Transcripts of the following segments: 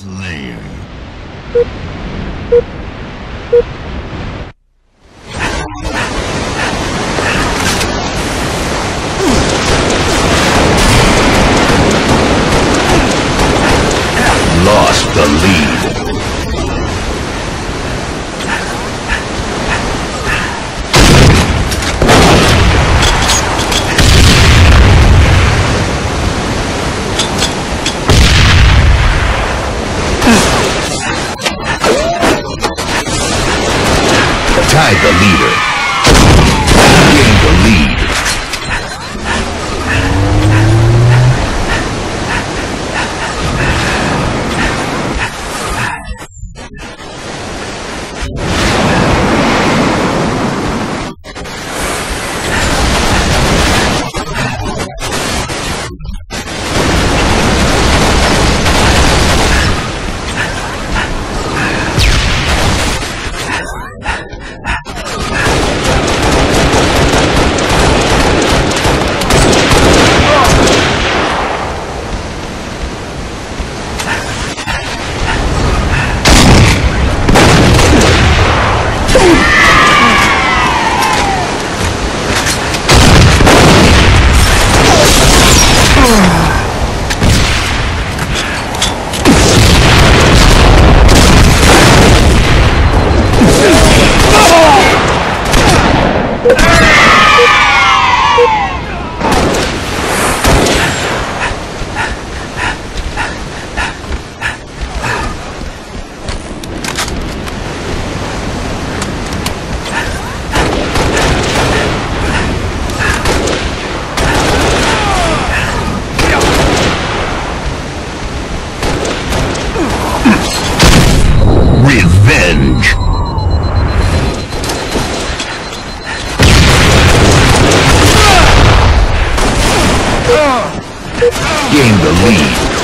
slain. The leader. Lead.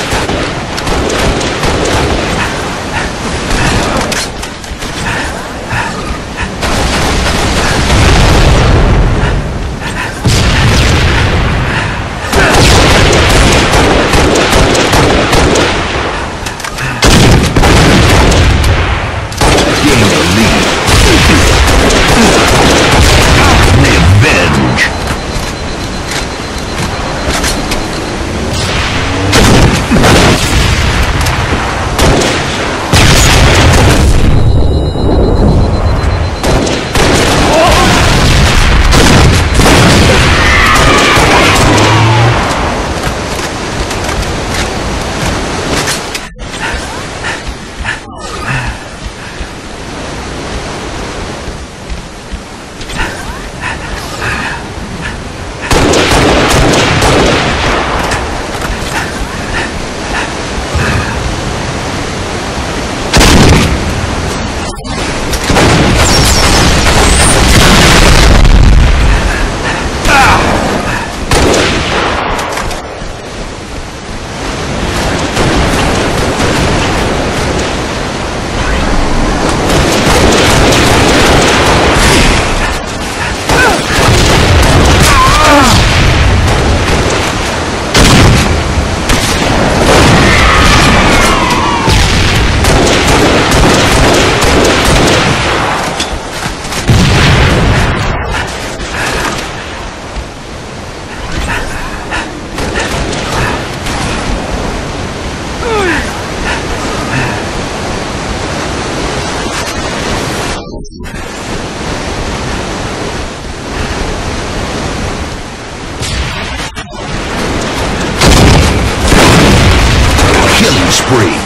Spree.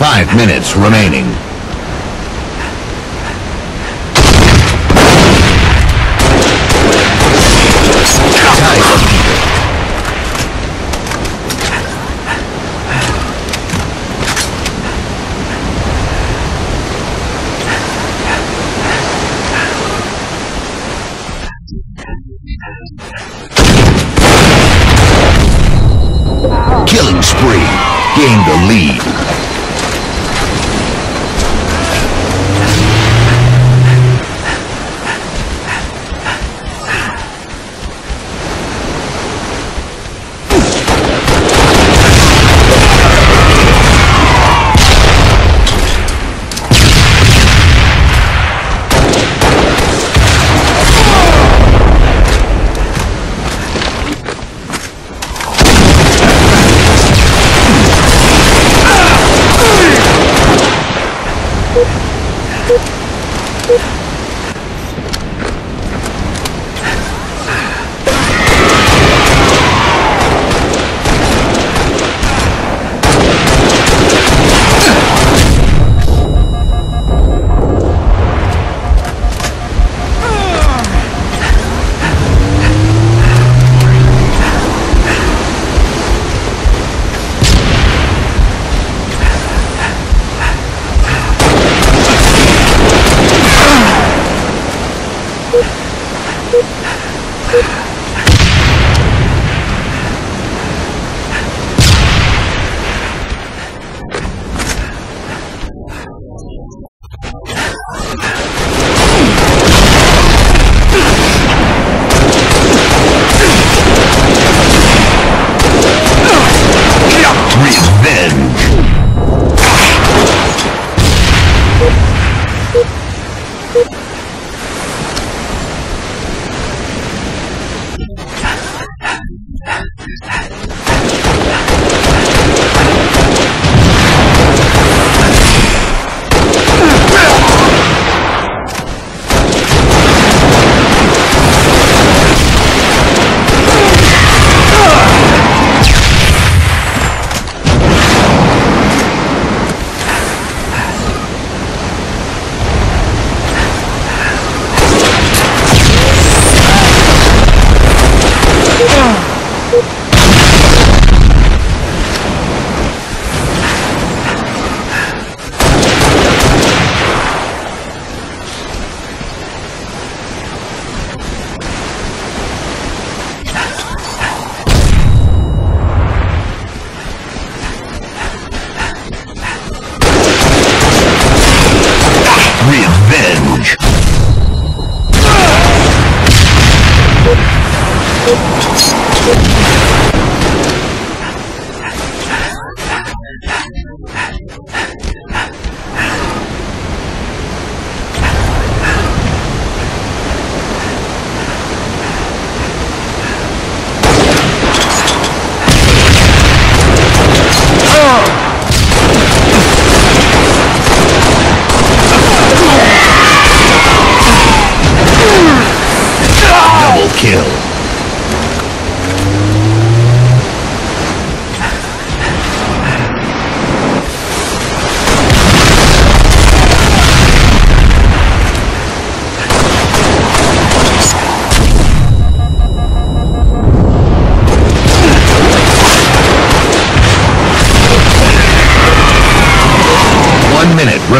Five minutes remaining. Killing spree. Gain the lead.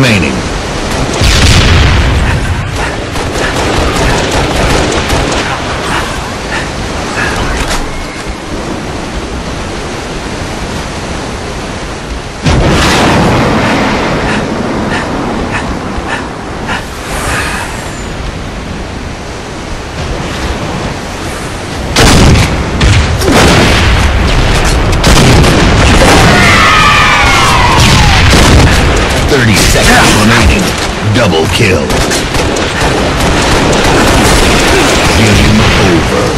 Remaining. Double kill. Game over.